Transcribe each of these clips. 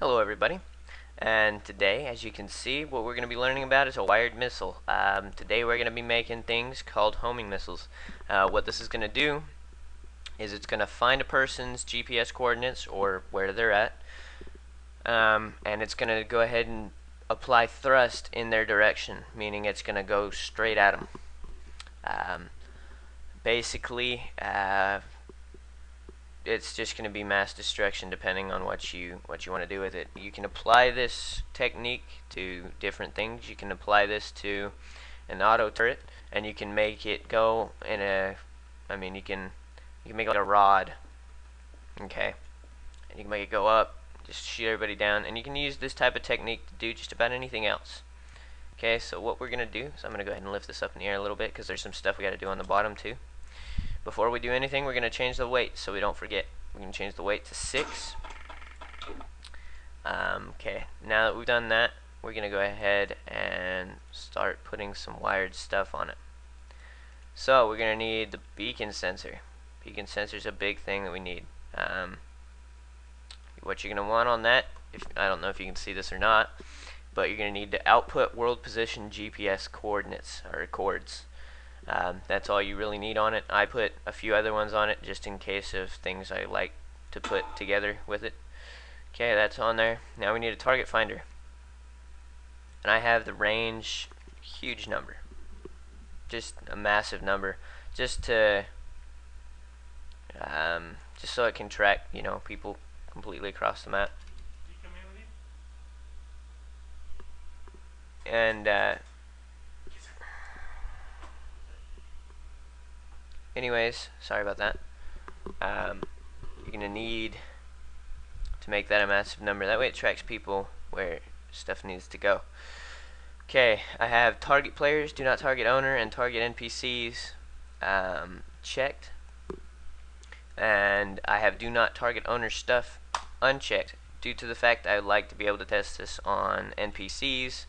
Hello everybody and today as you can see what we're going to be learning about is a wired missile. Um, today we're going to be making things called homing missiles. Uh, what this is going to do is it's going to find a person's GPS coordinates or where they're at um, and it's going to go ahead and apply thrust in their direction meaning it's going to go straight at them. Um, basically uh, it's just going to be mass destruction depending on what you what you want to do with it. You can apply this technique to different things. You can apply this to an auto turret and you can make it go in a I mean you can you can make it like a rod okay and you can make it go up just shoot everybody down and you can use this type of technique to do just about anything else okay so what we're gonna do so I'm gonna go ahead and lift this up in the air a little bit because there's some stuff we got to do on the bottom too before we do anything, we're going to change the weight so we don't forget. We're going to change the weight to 6. Um, okay, now that we've done that, we're going to go ahead and start putting some wired stuff on it. So, we're going to need the beacon sensor. Beacon sensor is a big thing that we need. Um, what you're going to want on that, if I don't know if you can see this or not, but you're going to need to output world position GPS coordinates, or coords. Um, that's all you really need on it. I put a few other ones on it just in case of things I like to put together with it. Okay, that's on there. Now we need a target finder. And I have the range huge number. Just a massive number. Just to um, just so it can track, you know, people completely across the map. And uh, anyways, sorry about that. Um, you're to need to make that a massive number. That way it tracks people where stuff needs to go. Okay, I have target players, do not target owner, and target NPCs um, checked. And I have do not target owner stuff unchecked due to the fact I would like to be able to test this on NPCs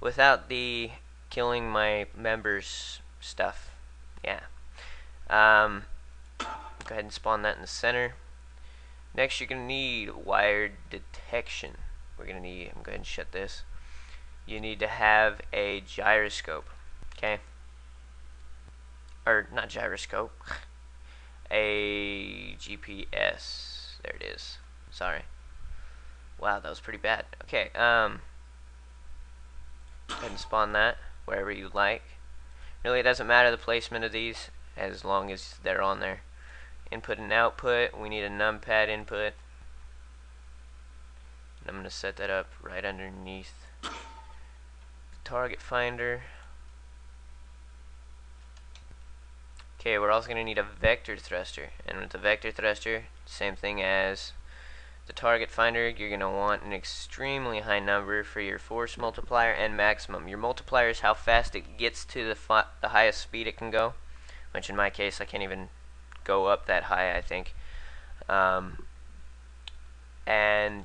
without the killing my members stuff. Yeah. Um, go ahead and spawn that in the center. Next, you're going to need wired detection. We're going to need, I'm going to shut this. You need to have a gyroscope, okay? Or, not gyroscope, a GPS. There it is. Sorry. Wow, that was pretty bad. Okay, um, go ahead and spawn that wherever you like. Really, it doesn't matter the placement of these as long as they're on there. Input and output, we need a numpad input. And I'm going to set that up right underneath the target finder. Okay, we're also going to need a vector thruster. And with the vector thruster, same thing as the target finder, you're going to want an extremely high number for your force multiplier and maximum. Your multiplier is how fast it gets to the, the highest speed it can go which in my case I can't even go up that high I think. Um, and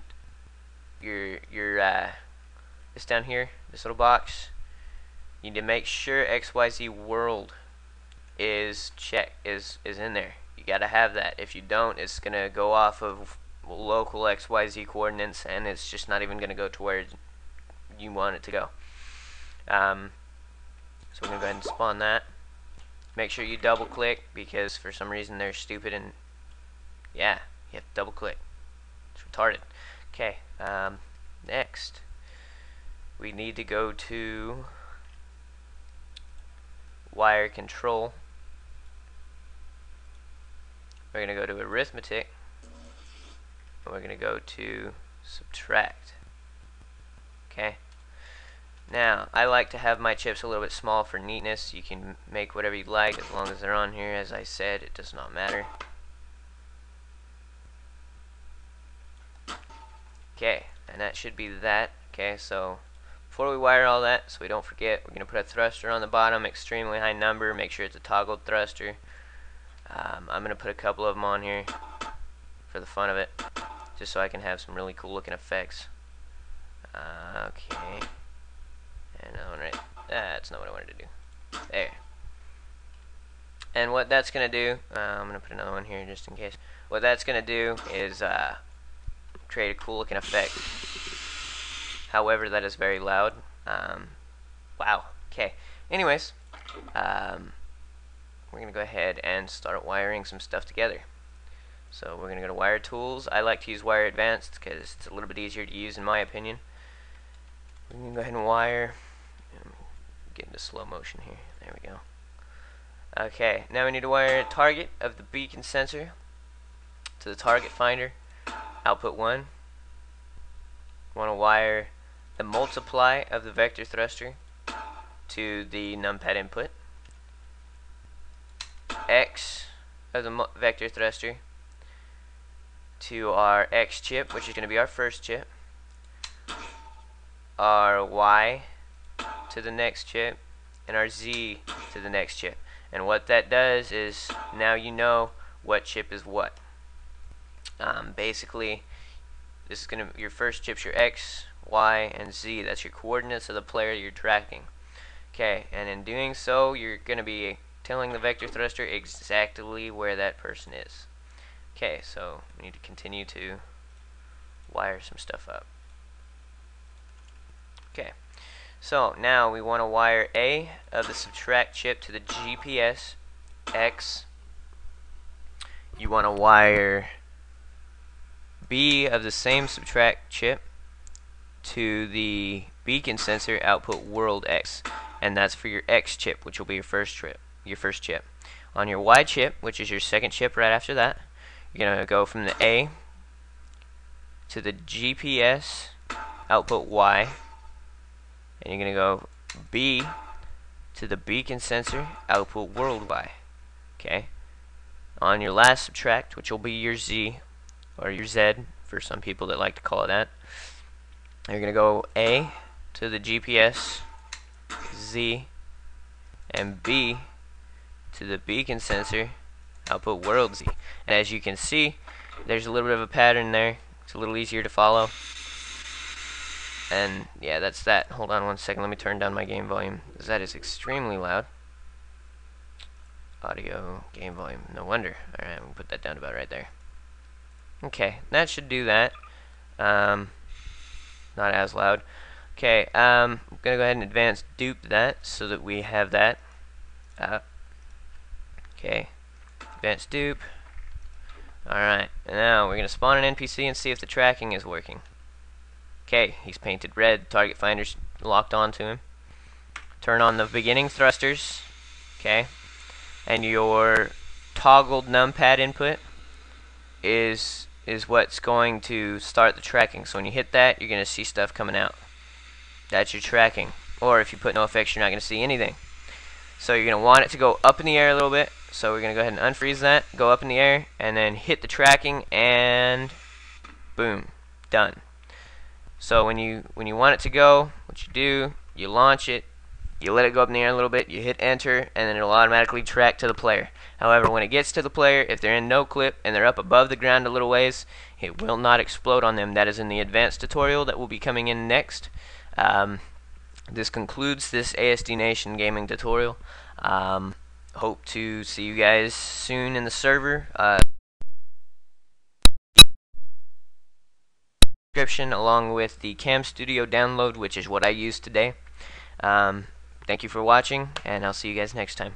your your uh, this down here this little box you need to make sure XYZ world is check is is in there. You gotta have that. If you don't it's gonna go off of local XYZ coordinates and it's just not even gonna go to where you want it to go. Um, so we're gonna go ahead and spawn that Make sure you double click because for some reason they're stupid and yeah, you have to double click. It's retarded. Okay, um, next we need to go to wire control. We're going to go to arithmetic. And we're going to go to subtract. Okay. Now, I like to have my chips a little bit small for neatness. You can make whatever you like as long as they're on here. As I said, it does not matter. Okay, and that should be that. Okay, so before we wire all that, so we don't forget, we're going to put a thruster on the bottom, extremely high number. Make sure it's a toggled thruster. Um, I'm going to put a couple of them on here for the fun of it, just so I can have some really cool looking effects. Uh, okay. And to, that's not what I wanted to do. There. And what that's going to do, uh, I'm going to put another one here just in case. What that's going to do is uh, create a cool looking effect. However, that is very loud. Um, wow. Okay. Anyways, um, we're going to go ahead and start wiring some stuff together. So we're going to go to Wire Tools. I like to use Wire Advanced because it's a little bit easier to use in my opinion. We're going to go ahead and wire. Get into slow motion here. There we go. Okay, now we need to wire a target of the beacon sensor to the target finder. Output 1. want to wire the multiply of the vector thruster to the numpad input. X of the vector thruster to our X chip, which is going to be our first chip. Our Y to the next chip. And our Z to the next chip. And what that does is now you know what chip is what. Um, basically, this is going to your first chip's your X, Y, and Z. That's your coordinates of the player you're tracking. Okay, and in doing so, you're going to be telling the vector thruster exactly where that person is. Okay, so we need to continue to wire some stuff up. Okay, so now we want to wire A of the subtract chip to the GPS X. You want to wire B of the same subtract chip to the beacon sensor output world X and that's for your X chip which will be your first chip your first chip on your Y chip which is your second chip right after that you're gonna go from the A to the GPS output Y and you're gonna go B to the beacon sensor output world Y okay on your last subtract which will be your Z or your Z for some people that like to call it that you're going to go A to the GPS, Z, and B to the beacon sensor, output world Z. And as you can see, there's a little bit of a pattern there. It's a little easier to follow. And yeah, that's that. Hold on one second. Let me turn down my game volume. That is extremely loud. Audio, game volume. No wonder. Alright, we'll put that down about right there. Okay, that should do that. Um, not as loud. Okay, um, I'm going to go ahead and advance dupe that so that we have that. Uh, okay, advance dupe. Alright, now we're going to spawn an NPC and see if the tracking is working. Okay, he's painted red, target finder's locked onto him. Turn on the beginning thrusters, okay, and your toggled numpad input is is what's going to start the tracking. So when you hit that, you're going to see stuff coming out. That's your tracking. Or if you put no effects, you're not going to see anything. So you're going to want it to go up in the air a little bit. So we're going to go ahead and unfreeze that, go up in the air, and then hit the tracking, and boom, done. So when you when you want it to go, what you do, you launch it, you let it go up in the air a little bit, you hit enter, and then it'll automatically track to the player. However, when it gets to the player, if they're in no clip and they're up above the ground a little ways, it will not explode on them. That is in the advanced tutorial that will be coming in next. Um, this concludes this ASD Nation gaming tutorial. Um, hope to see you guys soon in the server. Uh, description along with the Cam Studio download, which is what I use today. Um, Thank you for watching, and I'll see you guys next time.